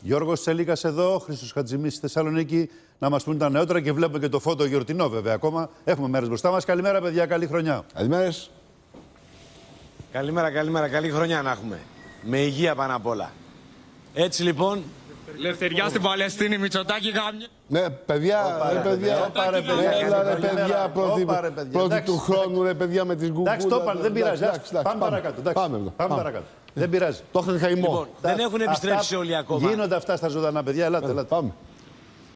Γιώργος Τσελίκα εδώ, Χρήστος Χατζημί στη Θεσσαλονίκη, να μας πούν τα νεότερα και βλέπουμε και το φώτο γιορτινό βέβαια ακόμα. Έχουμε μέρες μπροστά μας. Καλημέρα, παιδιά, καλή χρονιά. Καλημέρες. Καλημέρα, καλημέρα. Καλή χρονιά να έχουμε. Με υγεία πάνω απ' όλα. Έτσι λοιπόν, Λευτεριά στην Παλαιστίνη, Μητσοτάκη γάμια. Ναι, παιδιά, Όπα, ρε ρε, παιδιά, παιδιά, όπα, ρε, παιδιά, έλα ρε καλημέρα. παιδιά, πρώτη, Όπα, ρε, παιδιά, πρώτη εντάξει, του χρόνου ρε παιδιά με τις γκουγκούλες. Εντάξει, το είπαν, δεν πειράζει. Εντάξει, ας, εντάξει, Πάμε παρακάτω. εντάξει. Πάμε, Πάμε πάμε. παρακάτω. Δεν πειράζει. Το είχαν χαϊμό. λοιπόν δεν έχουν Αυτά επιστρέψει όλοι ακόμα. Γίνονται αυτά στα ζωντανά, παιδιά. Ελάτε, ελάτε. Πάμε.